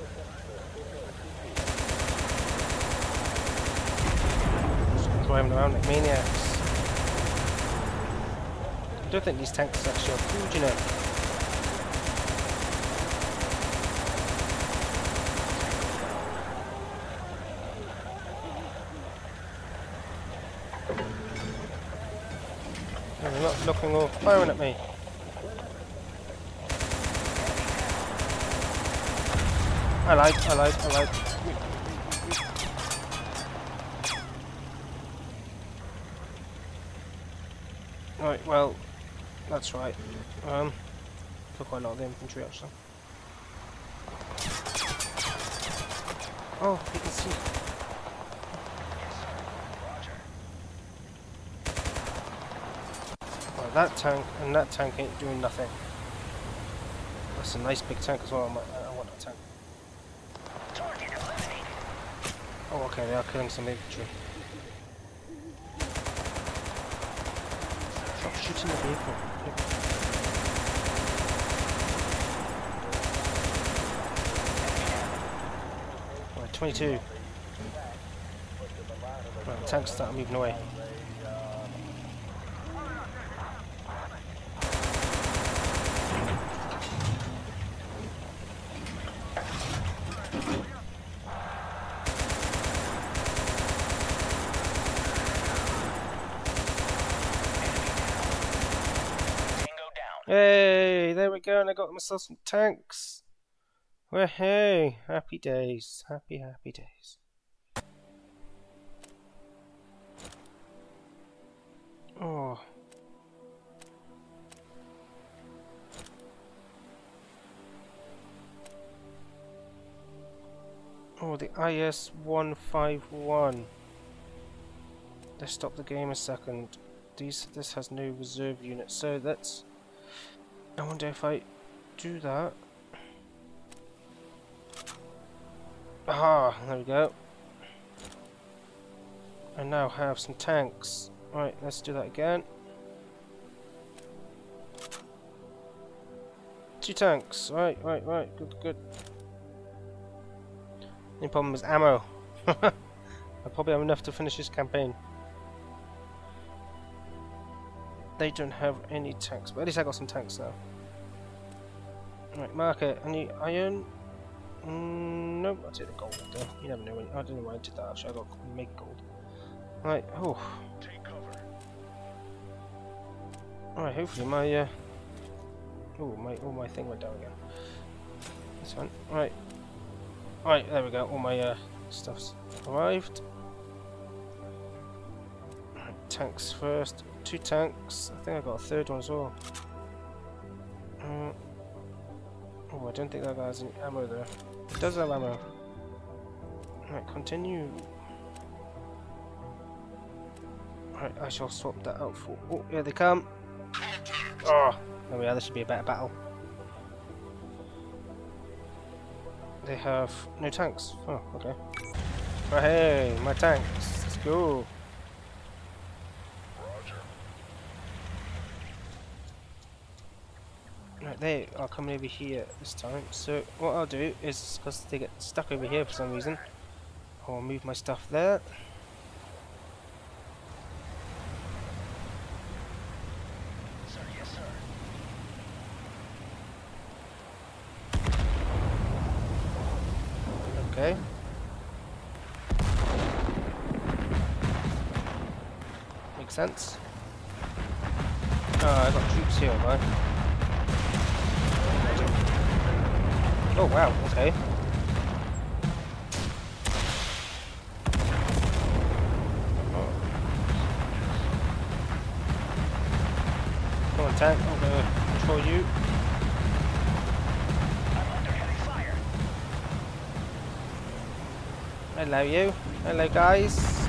Just driving around like maniacs. I don't think these tanks actually are huge enough. No, They're not looking or firing at me. I like, I like, I like. That's right. Um, quite a lot of infantry actually. Oh, you can see. That tank and that tank ain't doing nothing. That's a nice big tank as well. I, want a tank. Oh, okay, they are killing some infantry. Stop shooting the vehicle. Right, 22. Right, tanks start moving away. Tango down. Hey, there we go, I got myself some tanks. Well, hey, happy days, happy, happy days. Oh. Oh, the IS-151. Let's stop the game a second. These, this has no reserve unit, so that's I wonder if I do that. Ah, there we go. I now have some tanks. Right, let's do that again. Two tanks. Right, right, right. Good, good. The problem is ammo. I probably have enough to finish this campaign. They don't have any tanks, but at least I got some tanks now. Right, market. Any iron? Mm, nope, I'll take the gold though. You never know when. I don't know why I did that actually. I got make gold. Right, oh. Take cover. Alright, hopefully my. Uh, oh, my, oh, my thing went down again. This one. Right. Right, there we go. All my uh, stuff's arrived. Right, tanks first. Two tanks. I think I got a third one as well. Don't think that guy has any ammo there. It does have ammo. Right, continue. Right, I shall swap that out for. Oh, here they come. Oh, there we are. This should be a better battle. They have no tanks. Oh, okay. Oh, hey, my tanks. Let's go. Roger. Right, they are coming over here this time. So what I'll do is, because they get stuck over here for some reason, I'll move my stuff there. Sir, yes, sir. Okay. Makes sense. Oh, I got troops here, have Oh wow, okay. Come on tank, I'm gonna control you. I'm under heavy fire. Hello you. Hello guys.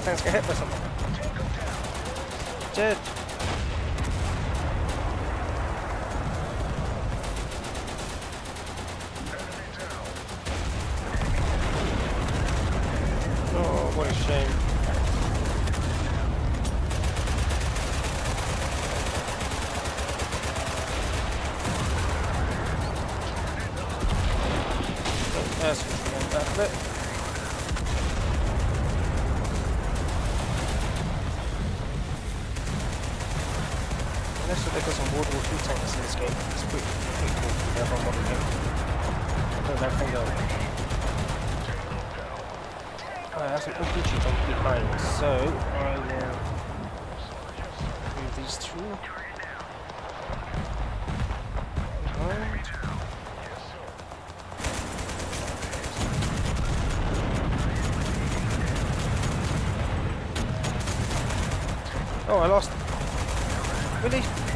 thing's gonna hit by something. Dead.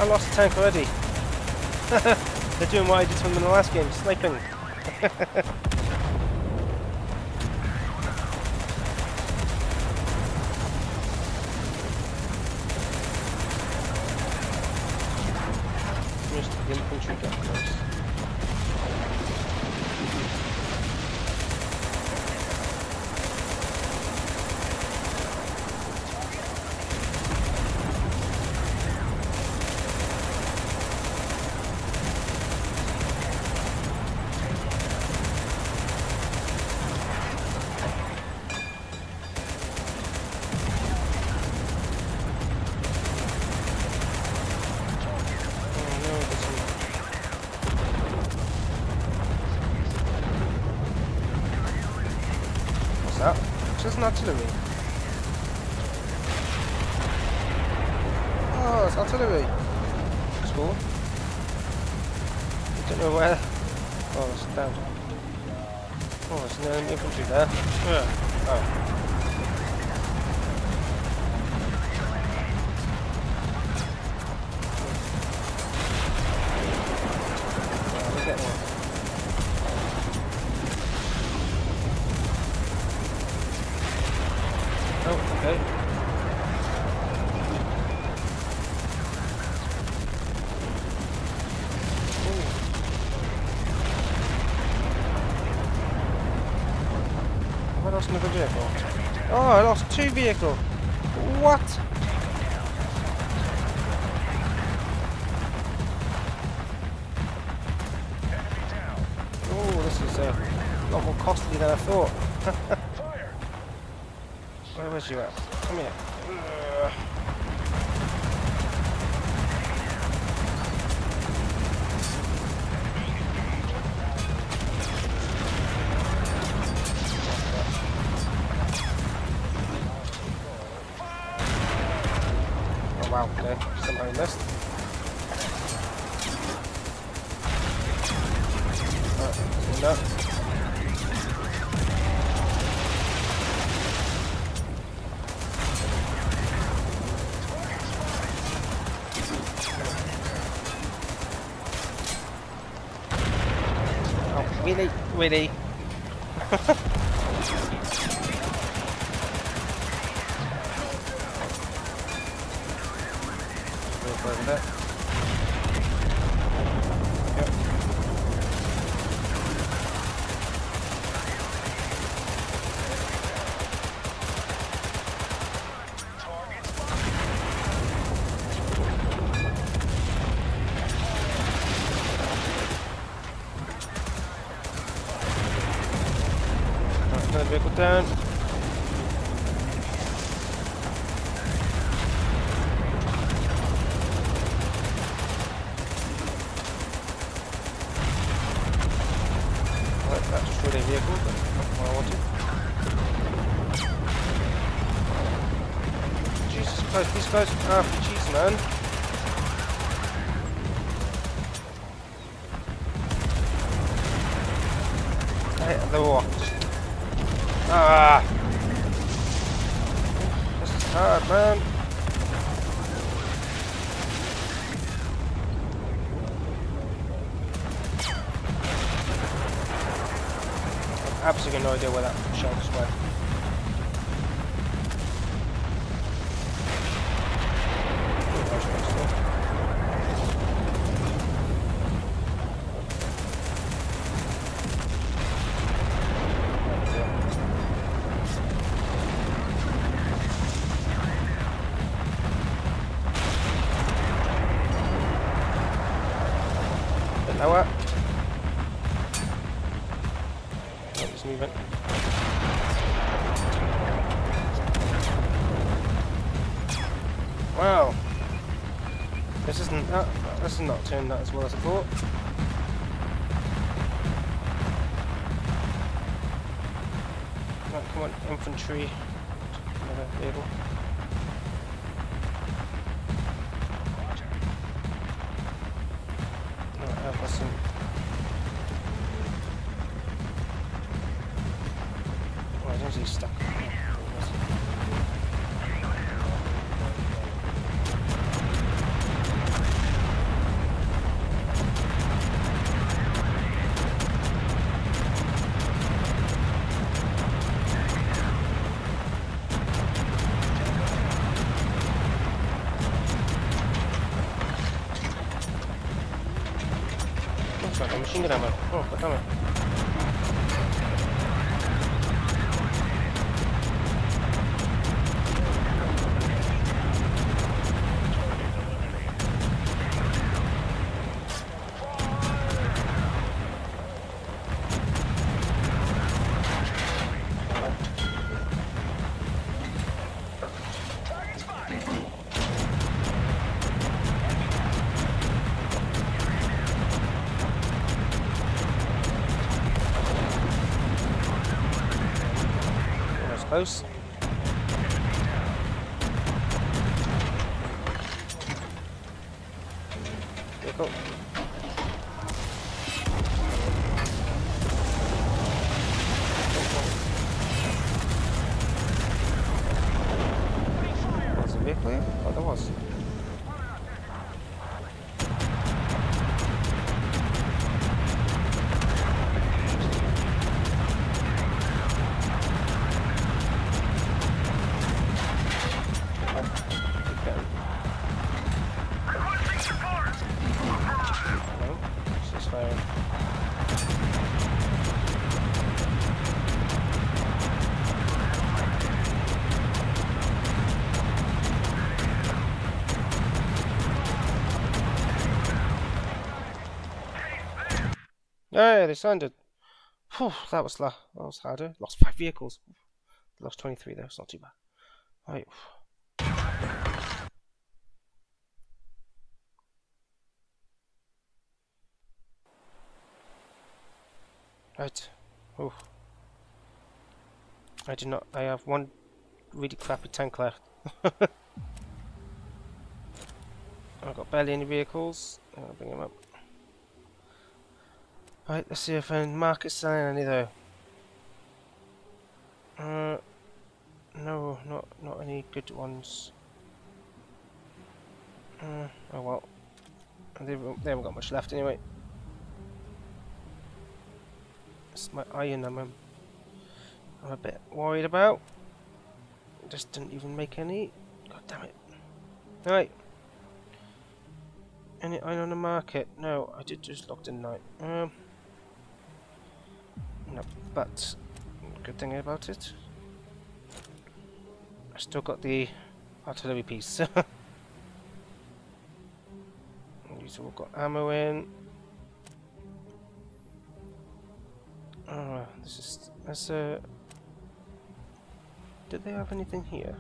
I lost a tank already. They're doing what I did to them in the last game, sniping. 18の上に viejo. Unless... Uh, no. Oh, Really? Really? Right, that destroyed a vehicle, but not what I wanted. Jesus Christ, these guys are RPGs, man. I hit the wall. Ah! This is hard, man. I've absolutely no idea where that shell just went. Bit lower. Oh, it's moving. Wow. This isn't that. Turned out as well as I thought. Right, come on, infantry. Looks like a close. Yeah, they landed. Phew, that was la that was harder. Lost five vehicles. Lost twenty three there. It's not too bad. Right. Right. Oh. I do not. I have one really crappy tank left. I've got barely any vehicles. I'll bring them up. Right, let's see if I can market selling any though. Uh, no, not not any good ones. Uh, oh well, they haven't they haven't got much left anyway. It's my iron I'm, um, I'm a bit worried about. Just didn't even make any. God damn it. Right. Any iron on the market? No, I did just locked in night. Um. No, but good thing about it, I still got the artillery piece. These all got ammo in. Oh, this is that's a Did they have anything here?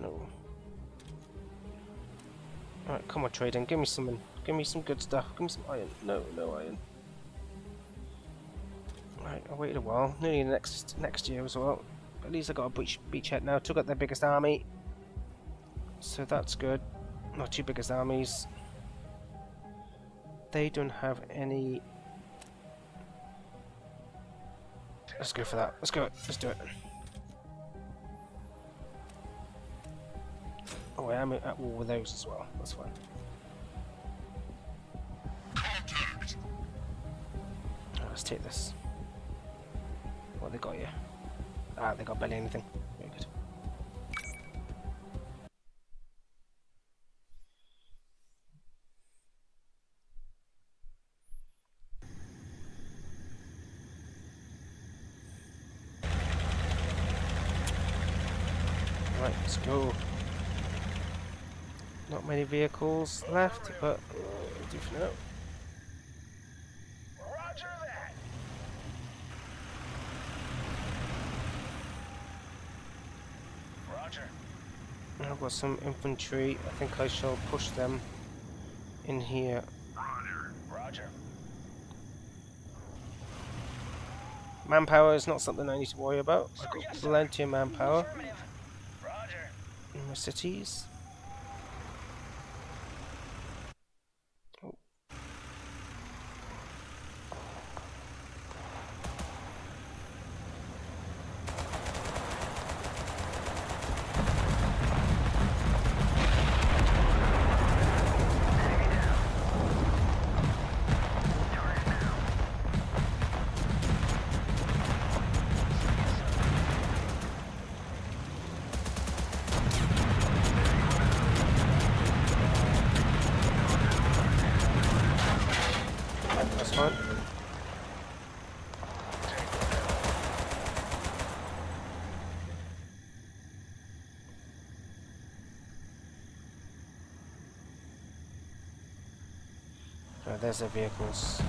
No. Alright, come on, trading. Give me some. Give me some good stuff. Give me some iron. No, no iron. Right, I waited a while. Nearly next next year as well. At least I got a beach beachhead now. Took out their biggest army. So that's good. Not two biggest armies. They don't have any Let's go for that. Let's go. Let's do it. Oh, I am at war with those as well. That's fine. Let's take this. They got you? Ah, they got barely anything. Very good. Right, let's go. Not many vehicles left, but do for now. Roger that. Roger. I've got some infantry. I think I shall push them in here. Roger. Manpower is not something I need to worry about. I've got plenty of manpower in my cities. Right, there's their vehicles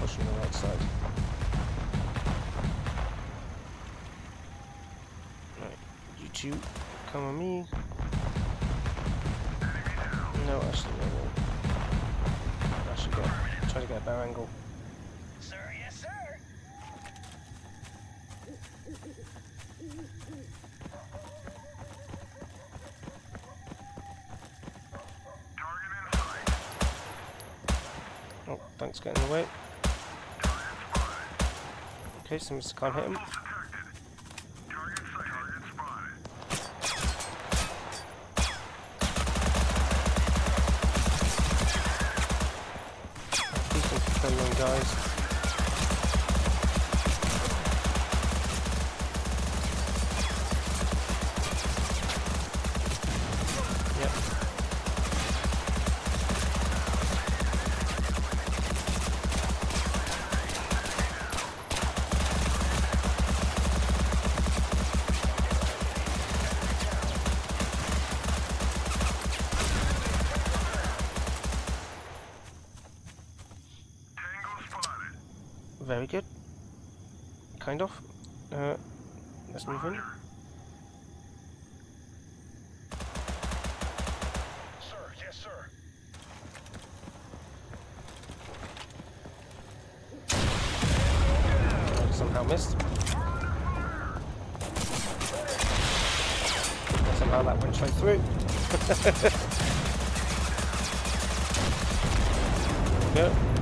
pushing the right side. Right, you two, come with me. No, actually, no, no. Should get, try to get a better angle. Sir, yes, sir. Okay, so Mr. can't hit him. Please don't kill your own guys. Yep. Very good. Kind of. Uh, let's move in. Sir, yes, sir. Uh, somehow missed. Somehow that went straight through. There we go.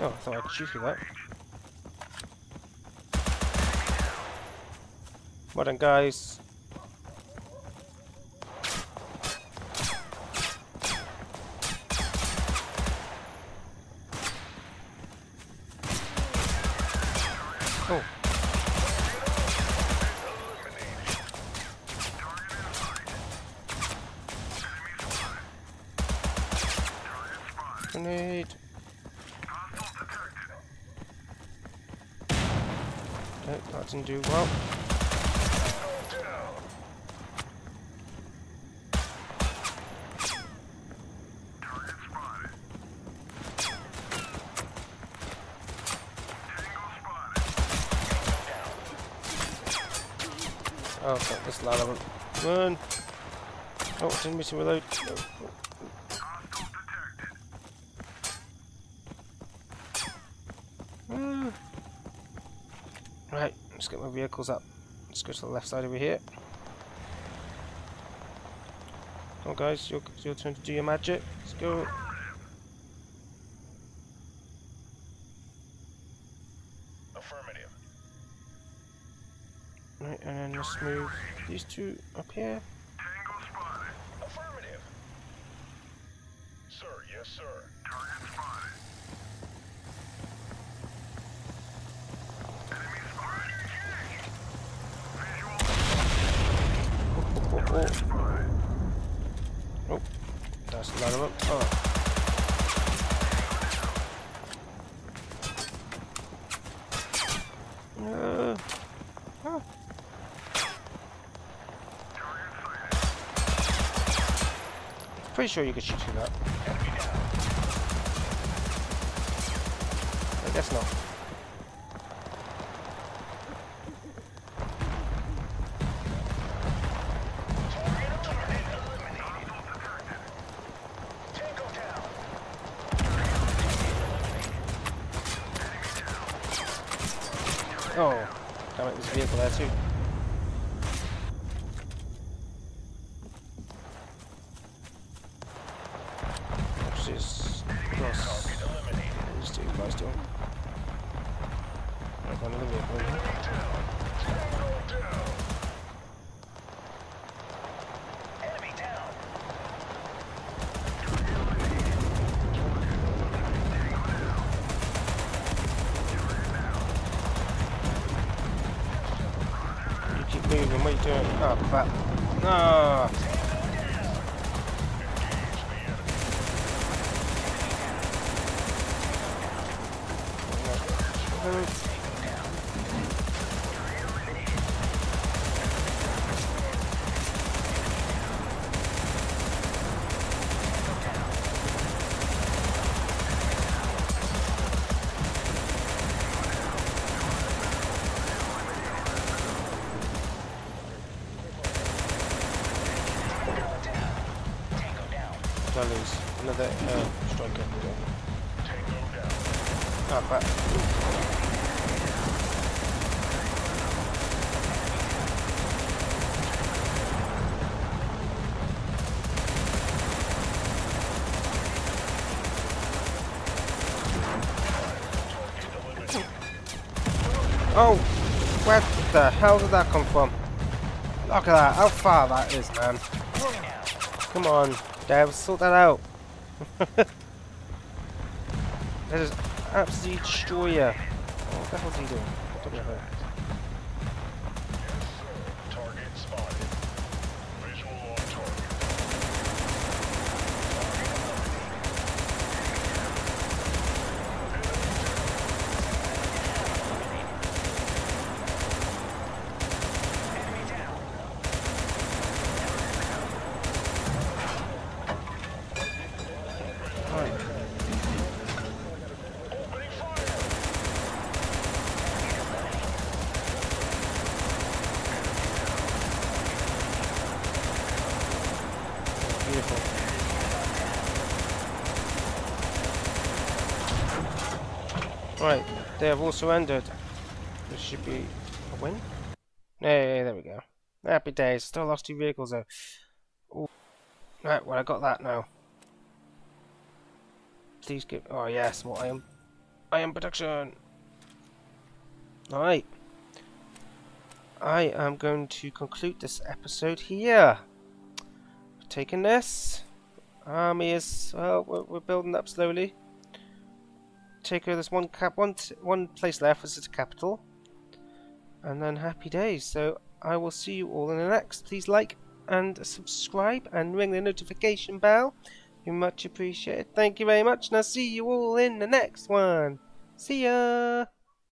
Oh, Through that. Well done, guys. Oh. Grenade. Okay, that didn't do well. Oh, fuck, this of them. Run! Oh, didn't miss him reload. Oh, oh. Ah. Right, my vehicles up. Let's go to the left side over here. Come on guys, your, your turn to do your magic. Let's go. Affirmative. Right, and then let's move these two up here. Tango spotted. Affirmative. Sir, yes, sir. Target spotted. Enemy spotted. Visual Oh, oh, oh, oh. spotted. Oh, that's a lot of them. Oh. Uh, ah. Pretty sure you could shoot through that. I guess not. Tango down. Oh, damn it, there's a vehicle there too. What's this? Cross. Eliminated. These two guys doing. Right, another vehicle. in here. Tango down. Enemy down. You keep moving, what are you doing? Oh, crap. No! Did I lose? Another uh, striker. Tango down. Oh, crap. Oh, where the hell did that come from? Look at that, how far that is, man. Come on, Dev, sort that out. that is absolutely destroyer. What the hell hell's he doing? They have all surrendered. This should be a win. Hey, there we go. Happy days. Still lost two vehicles though. Ooh. Right, well I got that now. Please give. Oh yes, am. I am production. All right. I am going to conclude this episode here. Taking this. Army is well, we're, we're building up slowly. Take over this one cap, one one place left, which is the capital, and then happy days. So I will see you all in the next. Please like and subscribe and ring the notification bell. You much appreciated. Thank you very much, and I'll see you all in the next one. See ya.